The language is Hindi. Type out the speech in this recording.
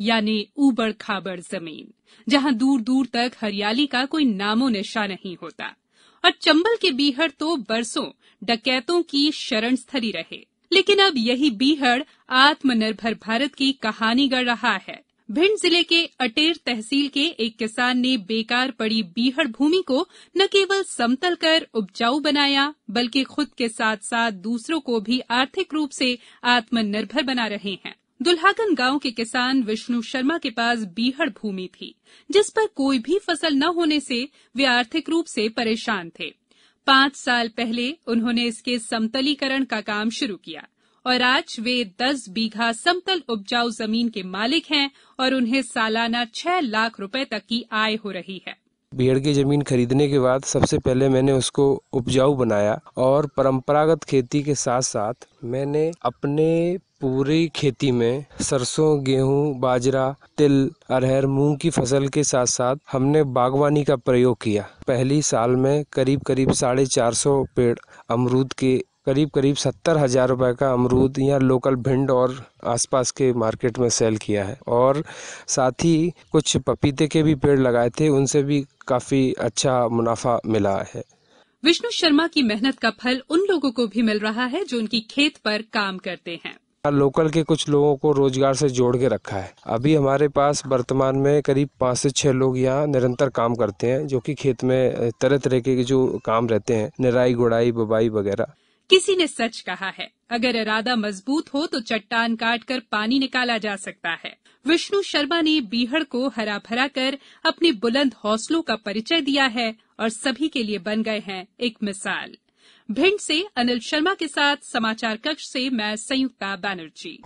यानी ऊबड़ खाबड़ ज़मीन, जहाँ दूर दूर तक हरियाली का कोई नामो निशा नहीं होता। और चंबल के बीहड़ तो बरसों डकैतों की शरण स्थली रहे। लेकिन अब यही बीहड़ आत्मनिर्भर भारत की कहानी गढ़ रहा है। भिंड ज़िले के अटेर तहसील के एक किसान ने बेकार पड़ी बीहड़ भूमि को न केवल समतल कर उपजाऊ बनाया, बल्कि खुद के साथ साथ दूसरों को भी आर्थिक रूप से आत्मनिर्भर बना रहे हैं। दुल्हागन गाँव के किसान विष्णु शर्मा के पास बीहड़ भूमि थी, जिस पर कोई भी फ़सल न होने से वे आर्थिक रूप से परेशान थे। पाँच साल पहले उन्होंने इसके समतलीकरण का काम शुरू किया और आज वे 10 बीघा समतल उपजाऊ ज़मीन के मालिक हैं और उन्हें सालाना छह लाख रुपए तक की आय हो रही है। बीहड़ की ज़मीन खरीदने के बाद सबसे पहले मैंने उसको उपजाऊ बनाया और परंपरागत खेती के साथ साथ मैंने अपने पूरी खेती में सरसों, गेहूँ, बाजरा, तिल, अरहर, मूंग की फ़सल के साथ साथ हमने बागवानी का प्रयोग किया। पहली साल में करीब करीब साढ़े चार सौ पेड़ अमरूद के करीब करीब सत्तर हज़ार रुपए का अमरूद यहाँ लोकल भिंड और आसपास के मार्केट में सेल किया है। और साथ ही कुछ पपीते के भी पेड़ लगाए थे, उनसे भी काफ़ी अच्छा मुनाफा मिला है। विष्णु शर्मा की मेहनत का फल उन लोगों को भी मिल रहा है जो उनकी खेत पर काम करते हैं। लोकल के कुछ लोगों को रोज़गार से जोड़ के रखा है। अभी हमारे पास वर्तमान में करीब पाँच से छह लोग यहाँ निरंतर काम करते हैं, जो कि खेत में तरह तरह के जो काम रहते हैं, निराई, गुड़ाई, बुबाई वगैरह। किसी ने सच कहा है, अगर इरादा मज़बूत हो तो चट्टान काट कर पानी निकाला जा सकता है। विष्णु शर्मा ने बीहड़ को हरा भरा कर अपने बुलंद हौसलों का परिचय दिया है और सभी के लिए बन गए हैं एक मिसाल। भिंड से अनिल शर्मा के साथ समाचार कक्ष से मैं संयुक्ता बनर्जी।